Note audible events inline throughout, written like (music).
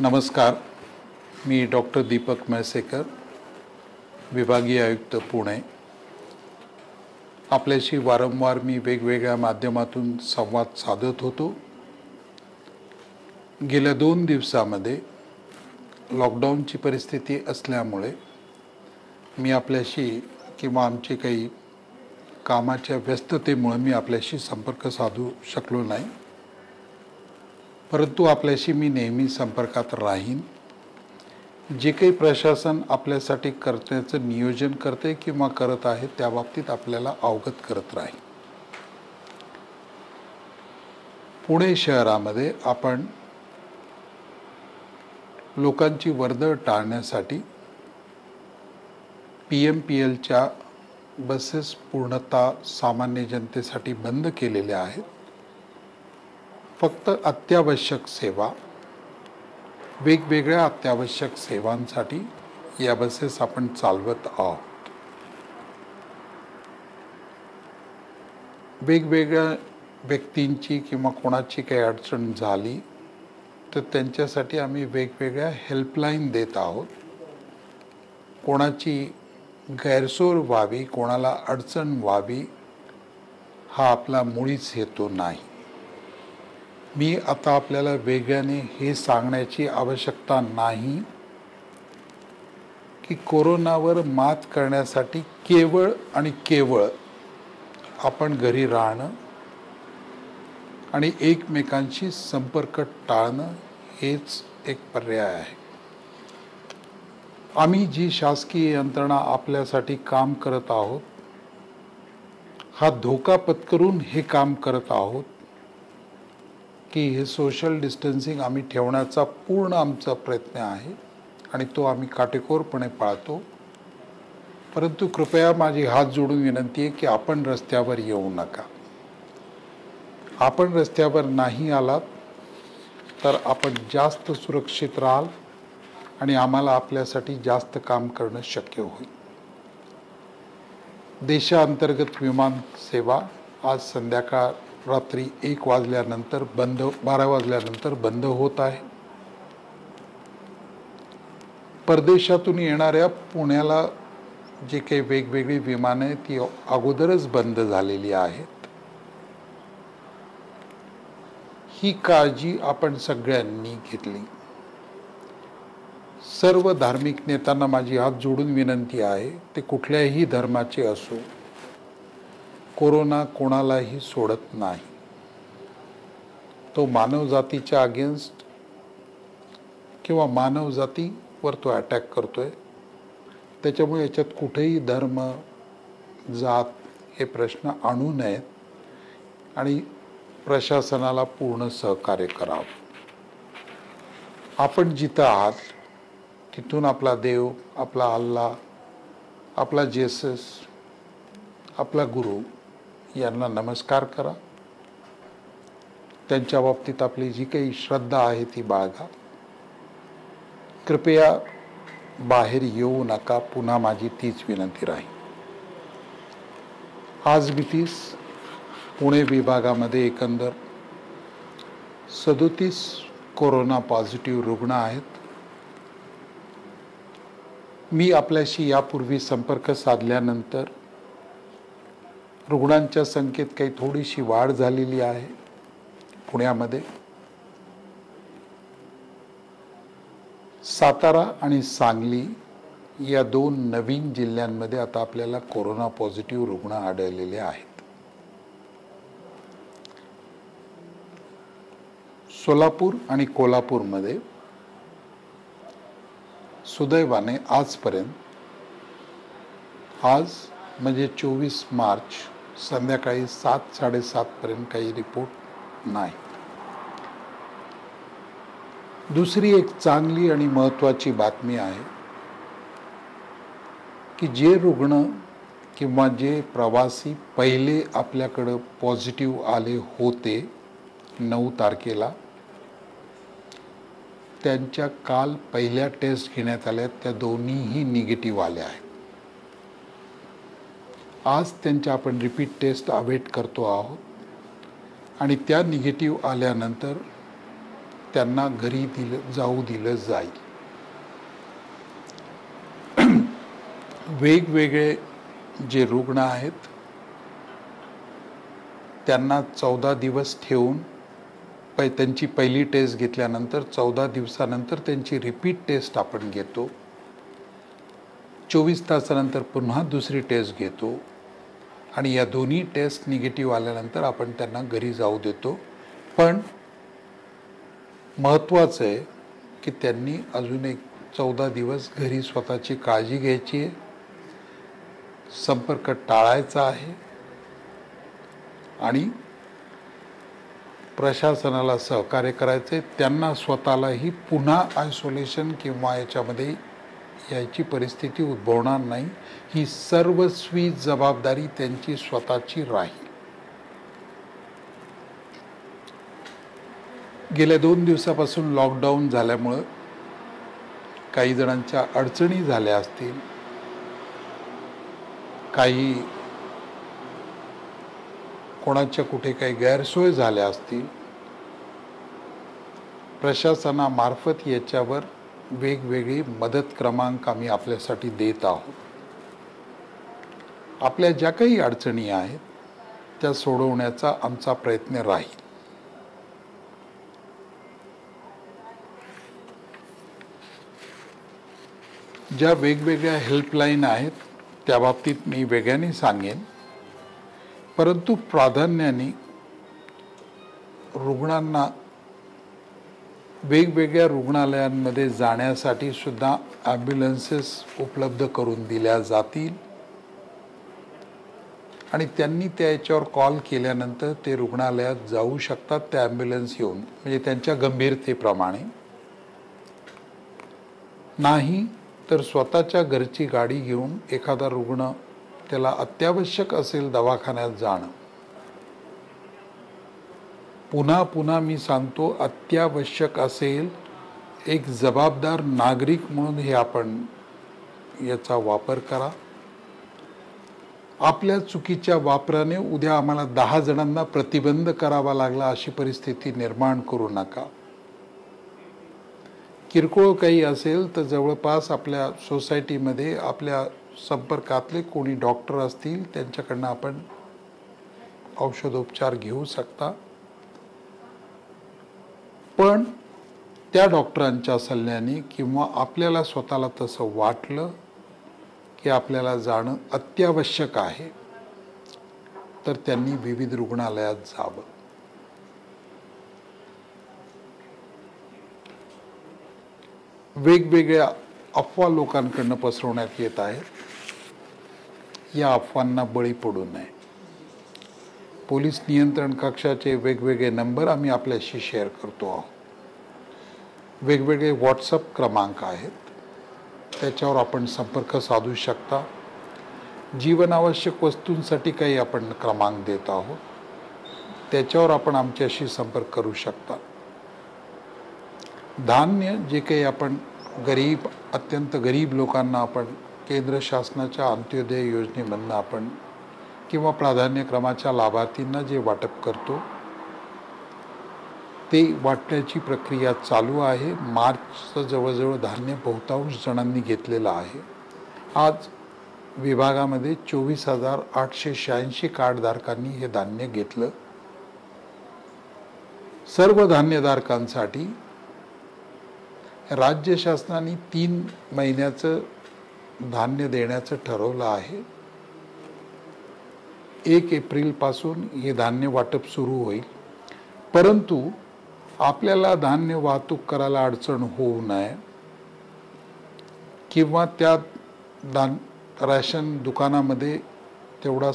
नमस्कार. मी डॉक्टर दीपक म्हैसेकर विभागीय आयुक्त पुणे. आपल्याशी वारंवार मी वेगवेगळ्या माध्यमातून संवाद साधत होतो. गेल्या दोन दिवसामध्ये लॉकडाऊनची परिस्थिती असल्यामुळे मी आपल्याशी किंवा आमचे काही कामाच्या व्यस्ततेमुळे मी आपल्याशी संपर्क साधू शकलो नाही. परंतु आपल्याशी मी नेहमी संपर्कात राहीन. जे काही प्रशासन आपल्यासाठी करण्याचं नियोजन करते किंवा करत आहे त्या बाबतीत आपल्याला अवगत करत राहील पुणे शहरामध्ये आपण लोकांची वर्दळ टाळण्यासाठी पी एम पी एलच्या बसेस पूर्णतः सामान्य जनतेसाठी बंद केलेल्या आहेत. फक्त अत्यावश्यक सेवा वेगवेगळ्या अत्यावश्यक सेवांसाठी या बसेस आपण चालवत आहोत. वेगवेगळ्या व्यक्तींची किंवा कोणाची काही अडचण झाली तर त्यांच्यासाठी आम्ही वेगवेगळ्या हेल्पलाईन देत आहोत. कोणाची गैरसोय व्हावी कोणाला अडचण व्हावी हा आपला मुळीच हेतू नाही. मी आता आपल्याला वेगळ्याने हे सांगण्याची आवश्यकता नाही की कोरोनावर मात करण्यासाठी केवळ आणि केवळ आपण घरी राहणं आणि एकमेकांशी संपर्क टाळणं हेच एक पर्याय आहे. आम्ही जी शासकीय यंत्रणा आपल्यासाठी काम करत आहोत हा धोका पत्करून हे काम करत आहोत की हे सोशल डिस्टन्सिंग आम्ही ठेवण्याचा पूर्ण आमचा प्रयत्न आहे आणि तो आम्ही काटेकोरपणे पाळतो. परंतु कृपया माझी हात जोडून विनंती आहे की आपण रस्त्यावर येऊ नका. आपण रस्त्यावर नाही आलात तर आपण जास्त सुरक्षित राहाल आणि आम्हाला आपल्यासाठी जास्त काम करणं शक्य होईल. देशांतर्गत विमान सेवा आज संध्याकाळ रात्री एक वाजल्यानंतर बंद बारा वाजल्यानंतर बंद होत आहे. परदेशातून येणाऱ्या पुण्याला जे काही वेगवेगळी विमानं आहेत ती अगोदरच बंद झालेली आहेत. ही काळजी आपण सगळ्यांनी घेतली. सर्व धार्मिक नेत्यांना माझी हात जोडून विनंती आहे ते कुठल्याही धर्माचे असो कोरोना कोणालाही सोडत नाही. तो मानवजातीच्या अगेन्स्ट किंवा मानवजातीवर तो अटॅक करतो आहे त्याच्यामुळे याच्यात कुठेही धर्म जात हे प्रश्न आणू नयेत आणि प्रशासनाला पूर्ण सहकार्य करावं. आपण जिथं आहात तिथून आपला देव आपला अल्ला आपला जेसस आपला गुरु यांना नमस्कार करा. त्यांच्या बाबतीत आपली जी काही श्रद्धा आहे ती बाळगा. कृपया बाहेर येऊ नका पुन्हा माझी तीच विनंती राहील. आज भीतीस पुणे विभागामध्ये एकंदर सदोतीस कोरोना पॉझिटिव्ह रुग्ण आहेत. मी आपल्याशी यापूर्वी संपर्क साधल्यानंतर रुग्णांच्या संख्येत काही थोडीशी वाढ झालेली आहे पुण्यामध्ये. सातारा आणि सांगली या दोन नवीन जिल्ह्यांमध्ये आता आपल्याला कोरोना पॉझिटिव्ह रुग्ण आढळलेले आहेत. सोलापूर आणि कोल्हापूरमध्ये सुदैवाने आजपर्यंत आज म्हणजे चोवीस मार्च संध्याकाळी सात साडेसातपर्यंत काही रिपोर्ट नाही. दुसरी एक चांगली आणि महत्त्वाची बातमी आहे की जे रुग्ण किंवा जे प्रवासी पहिले आपल्याकडं पॉझिटिव्ह आले होते नऊ तारखेला त्यांच्या काल पहिल्या टेस्ट घेण्यात आल्या त्या दोन्हीही निगेटिव्ह आल्या आहेत. आज त्यांच्या आपण रिपीट टेस्ट अवेट करतो आहोत. आणि त्या निगेटिव्ह आल्यानंतर त्यांना घरी दिलं जाऊ दिलं जाईल (clears throat) वेगवेगळे जे रुग्ण आहेत त्यांना चौदा दिवस ठेवून पै त्यांची पहिली टेस्ट घेतल्यानंतर चौदा दिवसानंतर त्यांची रिपीट टेस्ट आपण घेतो. चोवीस तासानंतर पुन्हा दुसरी टेस्ट घेतो. आणि या दोन्ही टेस्ट निगेटिव्ह आल्यानंतर आपण त्यांना घरी जाऊ देतो. पण महत्त्वाचं आहे की त्यांनी अजून एक चौदा दिवस घरी स्वतःची काळजी घ्यायची आहे. संपर्क टाळायचा आहे. आणि प्रशासनाला सहकार्य करायचे त्यांना स्वतःलाही पुन्हा आयसोलेशन किंवा याच्यामध्ये याची परिस्थिती उद्भवणार नाही. ही सर्वस्वी जबाबदारी त्यांची स्वतःची राहील. गेल्या दोन दिवसापासून लॉकडाऊन झाल्यामुळं काही जणांच्या अडचणी झाल्या असतील. काही कोणाच्या कुठे काही गैरसोय झाल्या असतील. प्रशासनामार्फत याच्यावर वेगवेगळी मदत क्रमांक आम्ही आपल्यासाठी देत आहोत. आपल्या ज्या काही अडचणी आहेत त्या सोडवण्याचा आमचा प्रयत्न राहील. ज्या वेगवेगळ्या हेल्पलाईन आहेत त्या बाबतीत मी वेगळ्याने सांगेन. परंतु प्राधान्याने रुग्णांना वेगवेगळ्या रुग्णालयांमध्ये जाण्यासाठी सुद्धा ॲम्ब्युलन्सेस उपलब्ध करून दिल्या जातील. आणि त्यांनी त्या याच्यावर कॉल केल्यानंतर ते रुग्णालयात जाऊ शकतात त्या ॲम्ब्युलन्स येऊन म्हणजे त्यांच्या गंभीरतेप्रमाणे. नाही तर स्वतःच्या घरची गाडी घेऊन एखादा रुग्ण त्याला अत्यावश्यक असेल दवाखान्यात जाणं. पुन्हा पुन्हा मी सांगतो अत्यावश्यक असेल एक जबाबदार नागरिक म्हणून हे आपण याचा वापर करा. आपल्या चुकीच्या वापराने उद्या आम्हाला दहा जणांना प्रतिबंध करावा लागला अशी परिस्थिती निर्माण करू नका. किरकोळ काही असेल तर जवळपास आपल्या सोसायटीमध्ये आपल्या संपर्कातले कोणी डॉक्टर असतील त्यांच्याकडनं आपण औषधोपचार घेऊ शकता. पण त्या डॉक्टरांच्या सल्ल्याने किंवा आपल्याला स्वतःला तसं वाटलं की आपल्याला जाणं अत्यावश्यक आहे तर त्यांनी विविध रुग्णालयात जावं. वेगवेगळ्या अफवा लोकांकडनं पसरवण्यात येत आहेत. या अफवांना बळी पडू नये. पोलीस नियंत्रण कक्षाचे वेगवेगळे नंबर आम्ही आपल्याशी शेअर करतो आहोत. वेगवेगळे व्हॉट्सअप क्रमांक आहेत. त्याच्यावर आपण संपर्क साधू शकता. जीवनावश्यक वस्तूंसाठी काही आपण क्रमांक देत आहोत. त्याच्यावर आपण आमच्याशी संपर्क करू शकता. धान्य जे काही आपण गरीब अत्यंत गरीब लोकांना आपण केंद्र शासनाच्या अंत्योदय योजनेमधनं आपण किंवा प्राधान्यक्रमाच्या लाभार्थींना जे वाटप करतो ते वाटण्याची प्रक्रिया चालू आहे. मार्चचं जवळजवळ धान्य बहुतांश जणांनी घेतलेलं आहे. आज विभागामध्ये चोवीस हजार आठशे शहाऐंशी कार्डधारकांनी हे धान्य घेतलं. सर्व धान्यधारकांसाठी राज्य शासनाने तीन महिन्याचं धान्य देण्याचं ठरवलं आहे. एक एप्रिलपासून हे धान्य वाटप सुरू होईल. परंतु आपल्याला धान्य वाहतूक करायला अडचण होऊ नये किंवा त्या धान रॅशन दुकानामध्ये तेवढा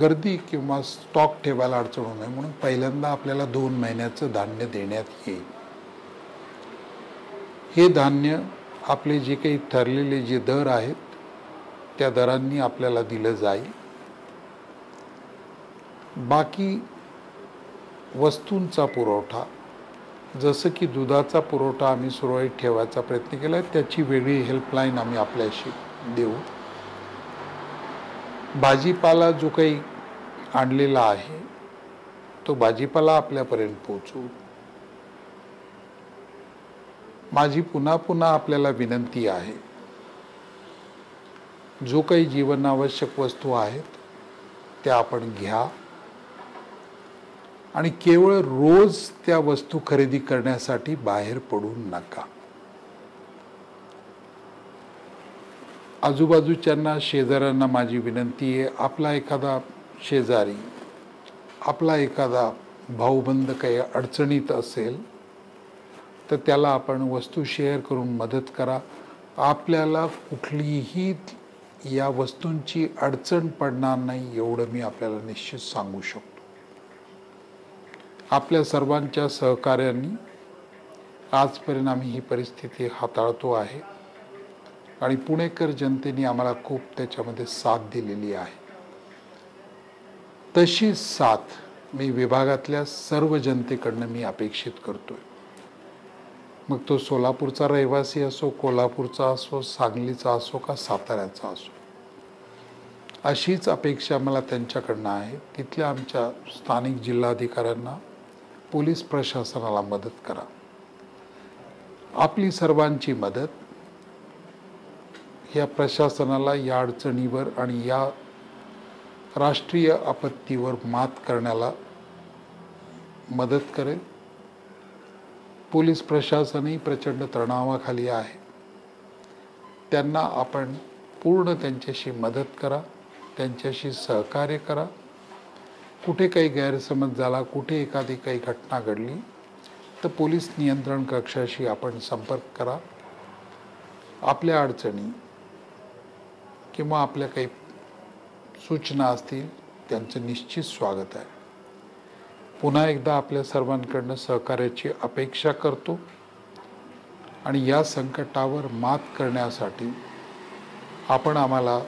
गर्दी किंवा स्टॉक ठेवायला अडचण होऊ नये. म्हणून पहिल्यांदा आपल्याला दोन महिन्याचं धान्य देण्यात येईल. हे धान्य आपले जे काही ठरलेले जे दर आहेत त्या दरांनी आपल्याला दिलं जाईल. बाकी वस्तूंचा पुरवठा जसं की दुधाचा पुरवठा आम्ही सुरळीत ठेवायचा प्रयत्न केला आहे त्याची वेगळी हेल्पलाईन आम्ही आपल्याशी देऊ. भाजीपाला जो काही आणलेला आहे तो भाजीपाला आपल्यापर्यंत पोचू माझी पुन्हा पुन्हा आपल्याला विनंती आहे जो काही जीवनावश्यक वस्तू आहेत त्या आपण घ्या. आणि केवळ रोज त्या वस्तू खरेदी करण्यासाठी बाहेर पडू नका. आजूबाजूच्यांना शेजाऱ्यांना माझी विनंती आहे आपला एखादा शेजारी आपला एखादा भाऊबंद काही अडचणीत असेल तर त्याला आपण वस्तू शेअर करून मदत करा. आपल्याला कुठलीही या वस्तूंची अडचण पडणार नाही एवढं मी आपल्याला निश्चित सांगू शकतो. आपल्या सर्वांच्या सहकार्याने आजपर्यंत आम्ही ही परिस्थिती हाताळतो आहे. आणि पुणेकर जनतेने आम्हाला खूप त्याच्यामध्ये साथ दिलेली आहे. तशी साथ मी विभागातल्या सर्व जनतेकडनं मी अपेक्षित करतोय. मग तो सोलापूरचा रहिवासी असो कोल्हापूरचा असो सांगलीचा असो का साताऱ्याचा असो. अशीच अपेक्षा मला त्यांच्याकडनं आहे. तिथल्या आमच्या स्थानिक जिल्हाधिकाऱ्यांना पोलीस प्रशासनाला मदत करा. आपली सर्वांची मदत. या प्रशासनाला या अडचणीवर आणि या राष्ट्रीय आपत्तीवर मात करण्याला मदत करेल. पोलीस प्रशासनही प्रचंड तणावाखाली आहे. त्यांना आपण पूर्ण त्यांच्याशी मदत करा त्यांच्याशी सहकार्य करा. कुठे काही गैरसमज झाला कुठे एखादी काही घटना घडली तर पोलीस नियंत्रण कक्षाशी आपण संपर्क करा. आपल्या अडचणी किंवा आपल्या काही सूचना असतील त्यांचं निश्चित स्वागत आहे. पुन्हा एकदा आपल्या सर्वांकडनं सहकार्याची अपेक्षा करतो आणि या संकटावर मात करण्यासाठी आपण आम्हाला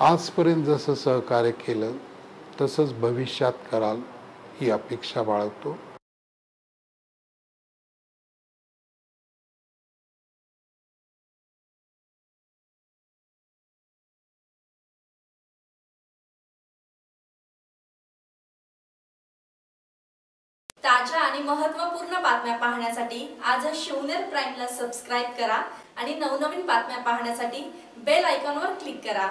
आजपर्यंत जसं सहकार्य केलं तसंच भविष्यात कराल ही अपेक्षा बाळगतो. ताज्या आणि महत्त्वपूर्ण बातम्या पाहण्यासाठी आजच शिवनेर प्राईमला सबस्क्राईब करा आणि नवनवीन बातम्या पाहण्यासाठी बेल आयकॉनवर क्लिक करा.